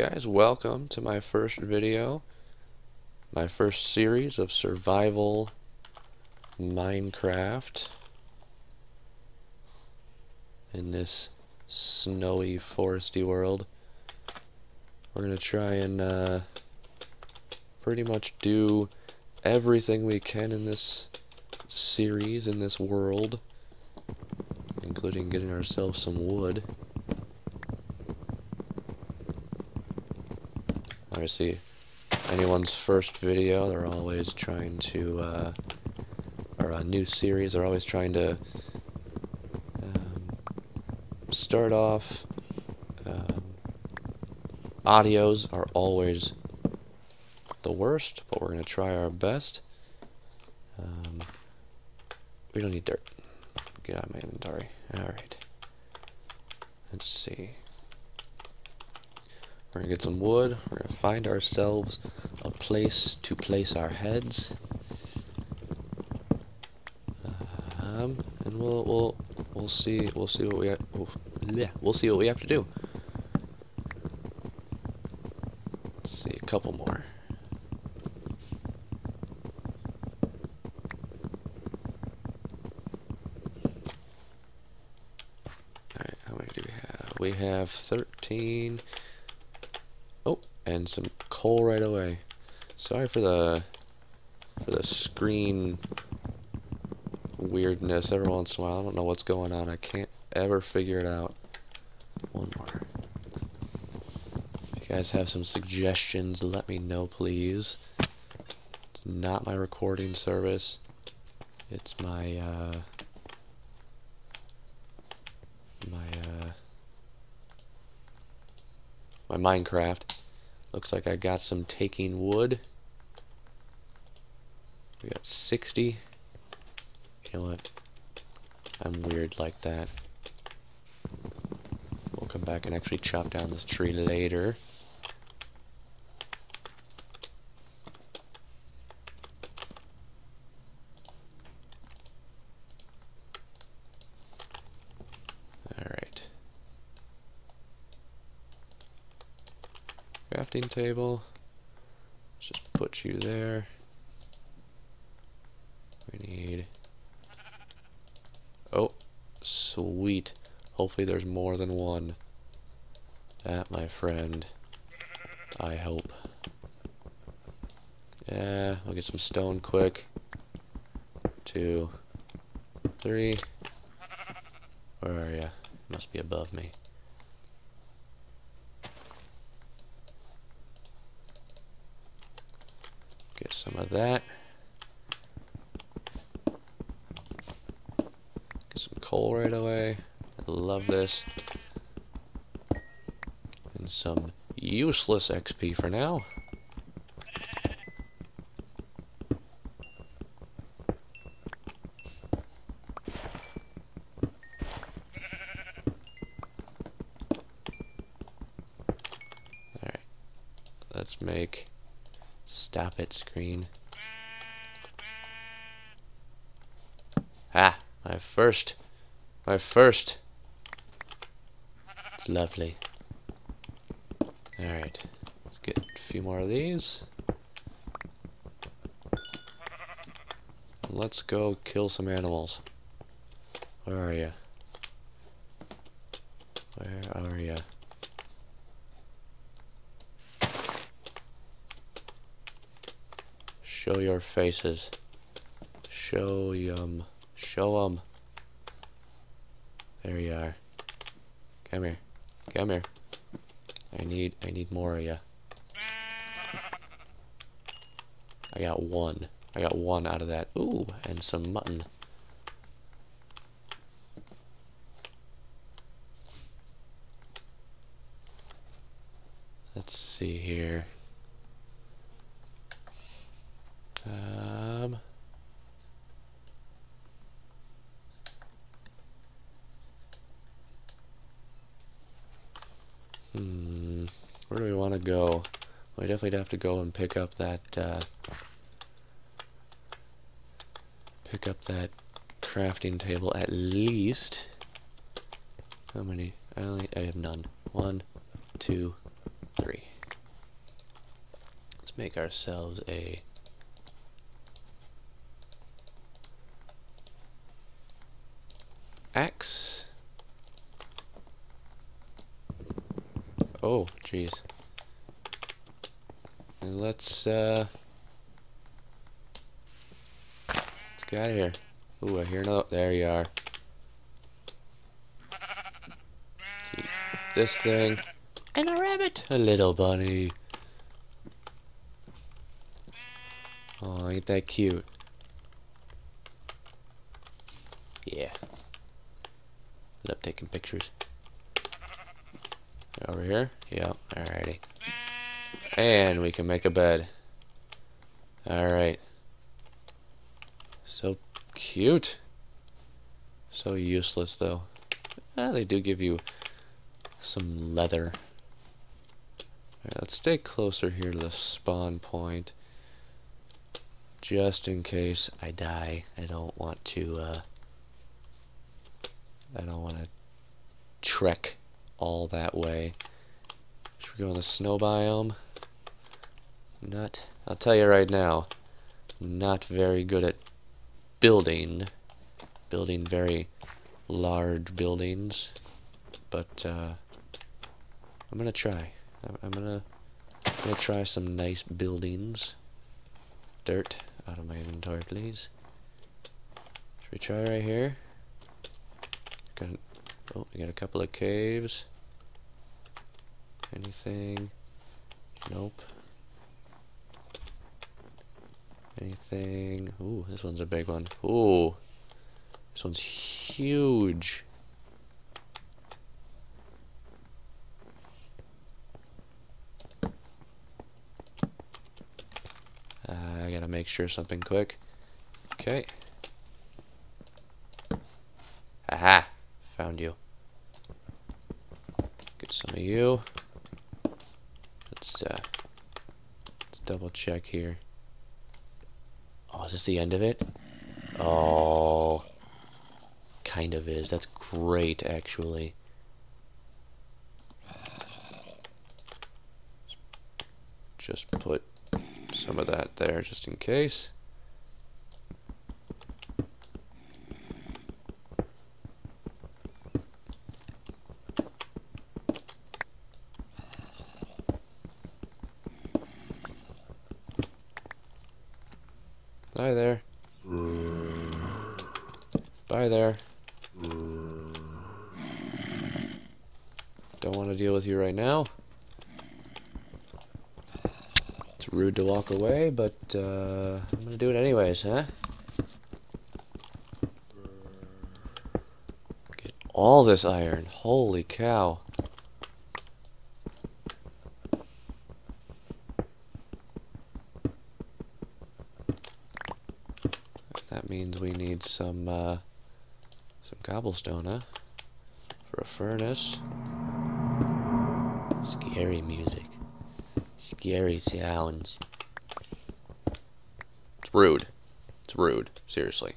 guys, welcome to my first video. My first series of survival Minecraft in this snowy, foresty world. We're gonna try and uh, pretty much do everything we can in this series, in this world, including getting ourselves some wood. Obviously, anyone's first video, they're always trying to, uh, or a new series, they're always trying to um, start off. Um, audios are always the worst, but we're going to try our best. Um, we don't need dirt. Get out of my inventory. Alright. Let's see. We're gonna get some wood. We're gonna find ourselves a place to place our heads. Um, and we'll we'll we'll see we'll see what we have, yeah we'll see what we have to do. Let's see a couple more. Alright, how many do we have? We have 13. And some coal right away. Sorry for the for the screen weirdness every once in a while. I don't know what's going on. I can't ever figure it out. One more. If you guys have some suggestions, let me know, please. It's not my recording service. It's my, uh... My, uh... My Minecraft. Looks like I got some taking wood. We got 60. You know what? I'm weird like that. We'll come back and actually chop down this tree later. Alright. Crafting table. Let's just put you there. We need... Oh, sweet. Hopefully there's more than one. That, my friend, I hope. Yeah, I'll get some stone quick. Two, three. Where are ya? Must be above me. Get some of that. Get some coal right away. I love this. And some useless XP for now. Alright. Let's make stop it screen. Ah, my first. My first. It's lovely. Alright. Let's get a few more of these. Let's go kill some animals. Where are you? Where are you? Show your faces. Show yum. Show 'em. There you are. Come here. Come here. I need I need more of you. I got one. I got one out of that. Ooh, and some mutton. Let's see here. Um Hmm. Where do we want to go? We definitely have to go and pick up that, uh, pick up that crafting table at least. How many? I only, I have none. One, two, three. let's make ourselves a axe. Oh, jeez. And let's, uh... Let's get out of here. Ooh, I hear another... There you are. This thing. And a rabbit! A little bunny. Oh, ain't that cute? Yeah. Love taking pictures. Over here? Yep, alrighty. And we can make a bed. Alright. So cute. So useless, though. Ah, they do give you some leather. Alright, let's stay closer here to the spawn point. Just in case I die. I don't want to, uh... I don't want to trek all that way. Should we go in the snow biome? Not, I'll tell you right now, not very good at building. Building very large buildings. But, uh, I'm gonna try. I'm gonna, I'm gonna try some nice buildings. Dirt out of my inventory, please. Should we try right here? Got, oh, we got a couple of caves. Anything? Nope. Anything? Ooh, this one's a big one. Ooh. This one's huge. Uh, I gotta make sure something quick. Okay. Aha! Found you. Get some of you. Let's, uh, let's double check here. Oh, is this the end of it? Oh, kind of is. That's great, actually. Just put some of that there, just in case. Bye there. Bye there. Don't want to deal with you right now. It's rude to walk away, but uh, I'm gonna do it anyways, huh? Get all this iron. Holy cow. That means we need some, uh, some cobblestone, huh? For a furnace. Scary music. Scary sounds. It's rude. It's rude. Seriously.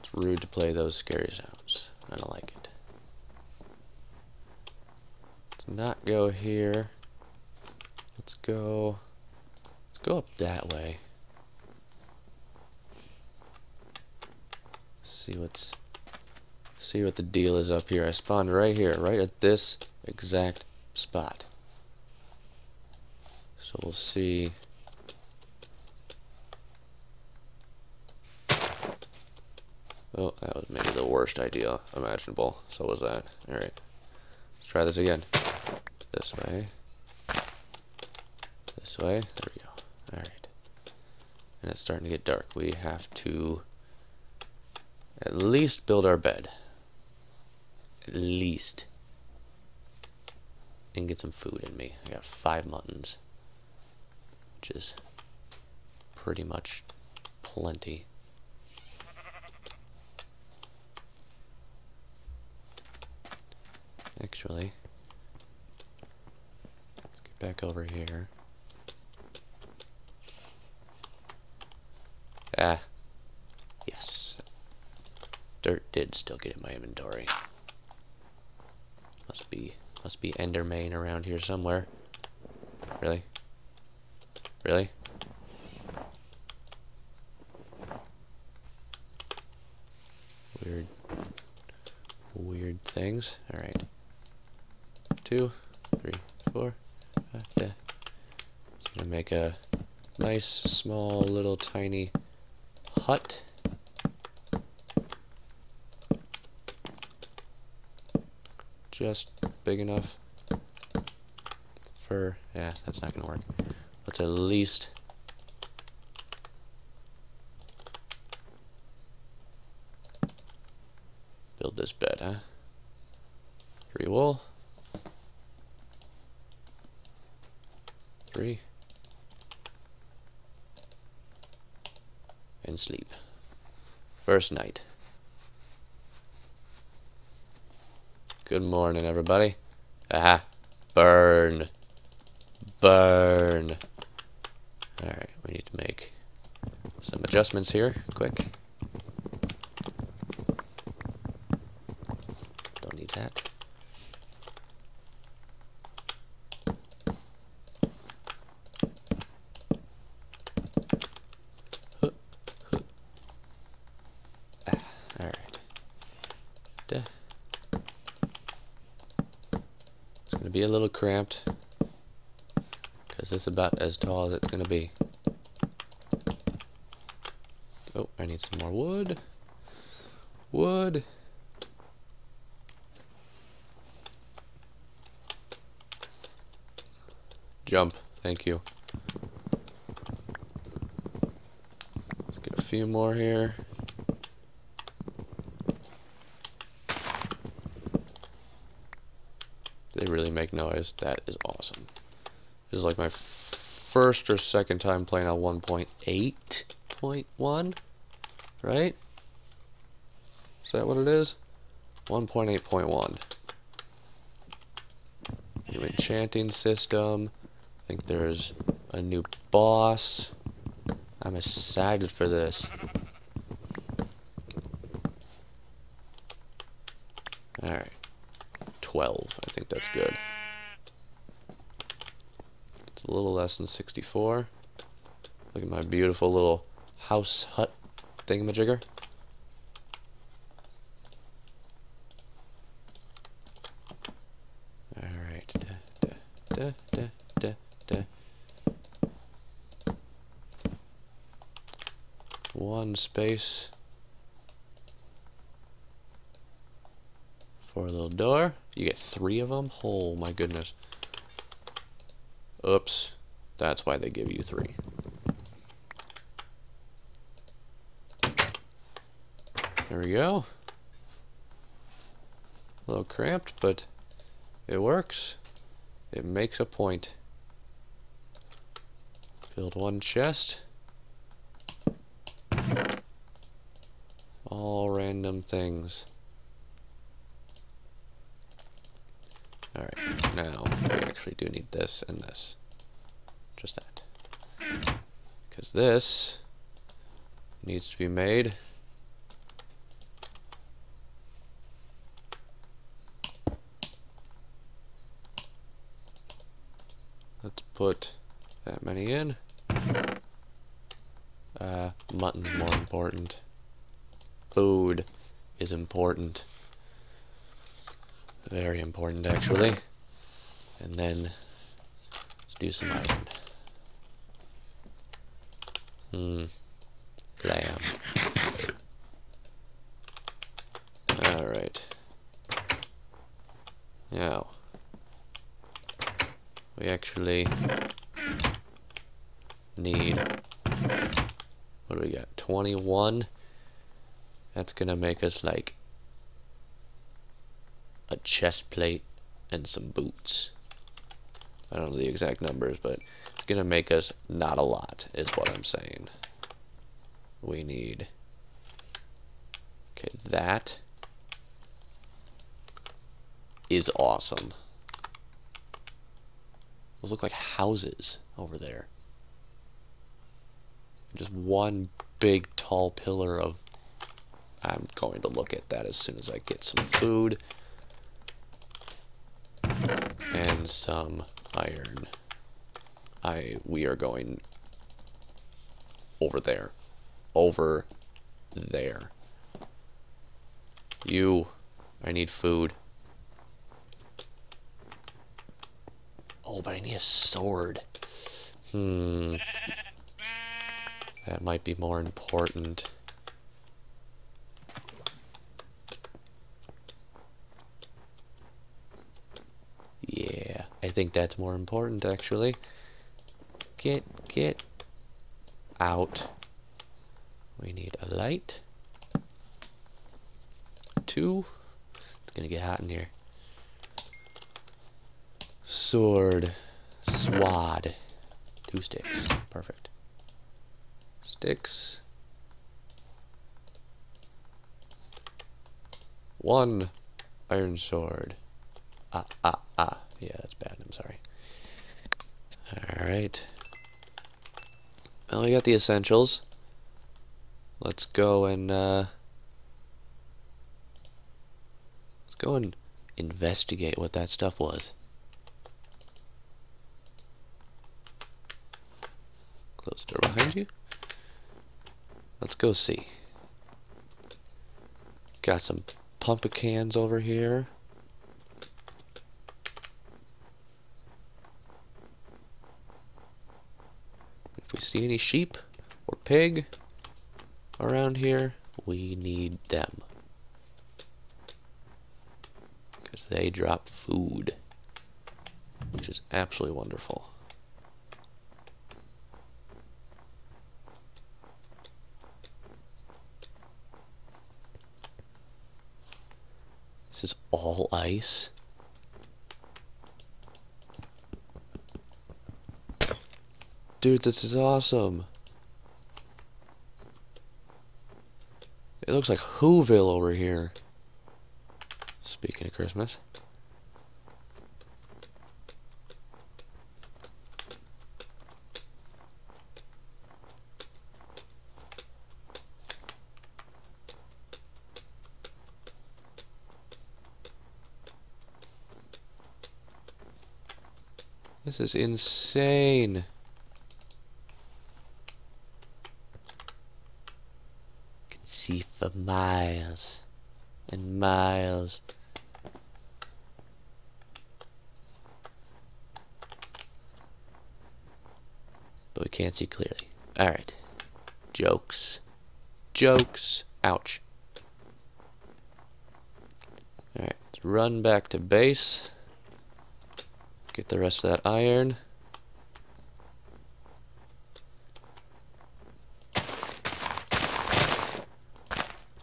It's rude to play those scary sounds. I don't like it. Let's not go here. Let's go... Let's go up that way. See what's see what the deal is up here. I spawned right here, right at this exact spot. So we'll see. Oh, that was maybe the worst idea imaginable. So was that. Alright. Let's try this again. This way. This way. There we go. Alright. And it's starting to get dark. We have to at least build our bed. At least. And get some food in me. I got five muttons. Which is pretty much plenty. Actually, let's get back over here. Ah. Yes. Dirt did still get in my inventory. Must be must be Enderman around here somewhere. Really? Really? Weird. Weird things. Alright. Two, three, four. five. Just gonna make a nice, small, little, tiny hut. Just big enough for, yeah, that's not gonna work. Let's at least build this bed, huh? Three wool. Three. And sleep. First night. Good morning, everybody. Aha. Burn. Burn. Alright, we need to make some adjustments here, quick. Don't need that. Huh, huh. Ah, Alright. Duh. It's gonna be a little cramped. Because it's about as tall as it's gonna be. Oh, I need some more wood. Wood. Jump. Thank you. Let's get a few more here. Really make noise. That is awesome. This is like my first or second time playing on 1.8.1, right? Is that what it is? 1.8.1. New enchanting system. I think there's a new boss. I'm excited for this. Alright. 12. I think that's good. It's a little less than 64. Look at my beautiful little house hut thingamajigger. Alright. Da, da, da. One space for a little door. You get three of them? Oh my goodness. Oops. That's why they give you three. There we go. A little cramped, but it works. It makes a point. Build one chest. All random things. Alright, now we actually do need this and this. Just that. Because this needs to be made. Let's put that many in. Uh, mutton's more important. Food is important. Very important, actually. And then, let's do some iron. Hmm. Lamb. Alright. Now. We actually need, what do we got, 21? That's gonna make us like chest plate and some boots. I don't know the exact numbers, but it's gonna make us not a lot, is what I'm saying. We need, okay, that is awesome. Those look like houses over there. Just one big tall pillar of... I'm going to look at that as soon as I get some food. And some iron. I we are going over there. Over there. You, I need food. Oh, but I need a sword. Hmm. That might be more important. Yeah, I think that's more important actually. Get, get out. We need a light. Two. It's gonna get hot in here. Sword. Swad. Two sticks. Perfect. Sticks. One iron sword. Ah, ah. Yeah, that's bad. I'm sorry. Alright. Well, we got the essentials. Let's go and, uh... Let's go and investigate what that stuff was. Close the door behind you. Let's go see. Got some pumpkins over here. See any sheep or pig around here, we need them. Because they drop food, which is absolutely wonderful. This is all ice. Dude, this is awesome. It looks like Whoville over here. Speaking of Christmas. This is insane. see for miles and miles. But we can't see clearly. Alright. Jokes. Jokes. Ouch. Alright, let's run back to base. Get the rest of that iron.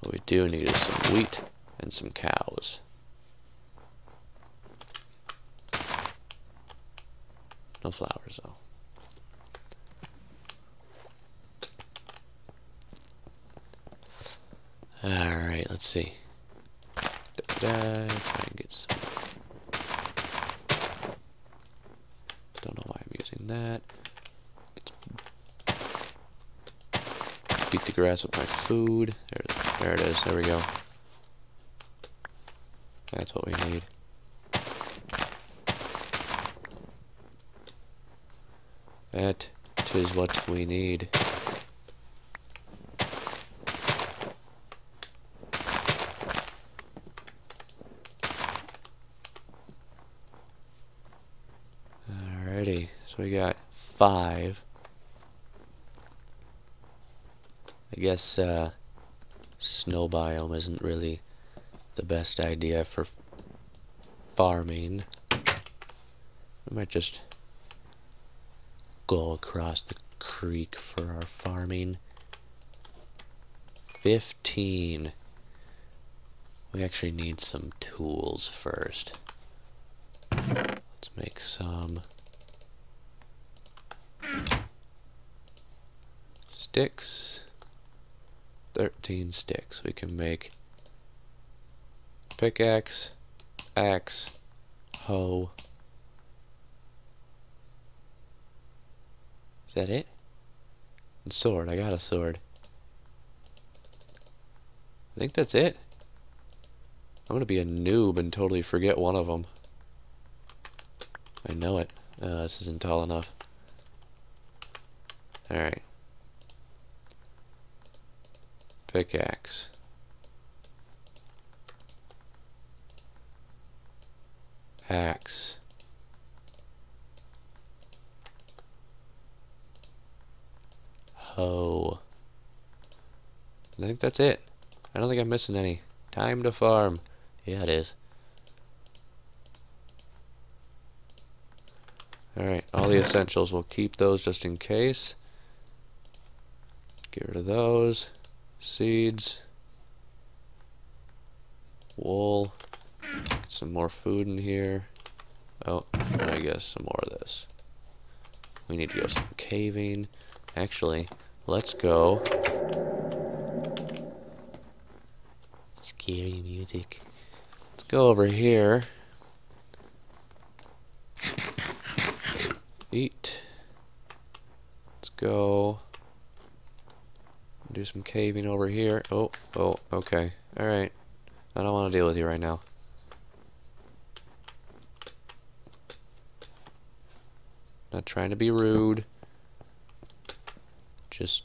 What we do need is some wheat and some cows. No flowers though. Alright, let's see. Da, da, try and get some. Don't know why I'm using that. Beat the grass with my food. There, there it is. There we go. That's what we need. That is what we need. Alrighty, so we got five. I guess uh, snow biome isn't really the best idea for farming. I might just go across the creek for our farming. 15. We actually need some tools first. Let's make some sticks. 13 sticks. We can make pickaxe, axe, hoe. Is that it? And sword. I got a sword. I think that's it. I'm gonna be a noob and totally forget one of them. I know it. Uh, this isn't tall enough. Alright. Pickaxe. Axe. Hoe. I think that's it. I don't think I'm missing any. Time to farm. Yeah, it is. Alright, all the essentials. We'll keep those just in case. Get rid of those. Seeds. Wool. Some more food in here. Oh, and I guess some more of this. We need to go some caving. Actually, let's go. Scary music. Let's go over here. Eat. Let's go. Do some caving over here. Oh, oh, okay. Alright. I don't want to deal with you right now. Not trying to be rude. Just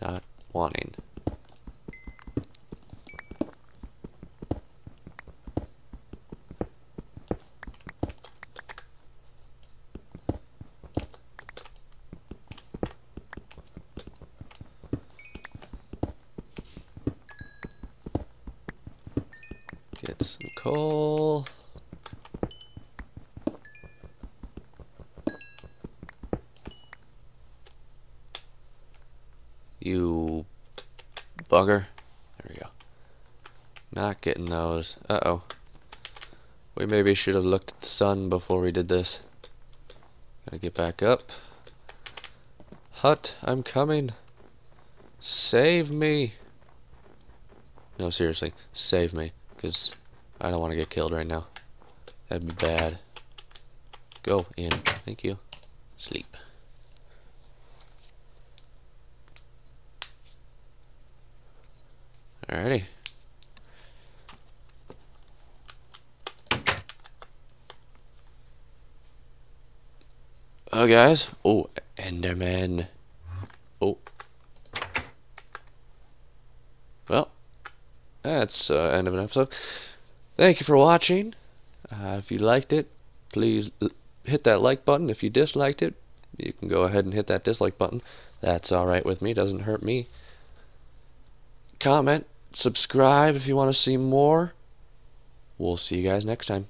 not wanting. Get some coal. You bugger. There we go. Not getting those. Uh-oh. We maybe should have looked at the sun before we did this. Gotta get back up. Hut, I'm coming. Save me. No, seriously. Save me. Because I don't want to get killed right now. That'd be bad. Go in. Thank you. Sleep. Alrighty. Oh, guys. Oh, Enderman. Oh. Well, that's uh, end of an episode. Thank you for watching. Uh, if you liked it, please hit that like button. If you disliked it, you can go ahead and hit that dislike button. That's alright with me. Doesn't hurt me. Comment subscribe if you want to see more. We'll see you guys next time.